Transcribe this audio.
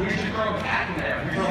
We should throw a cat in there.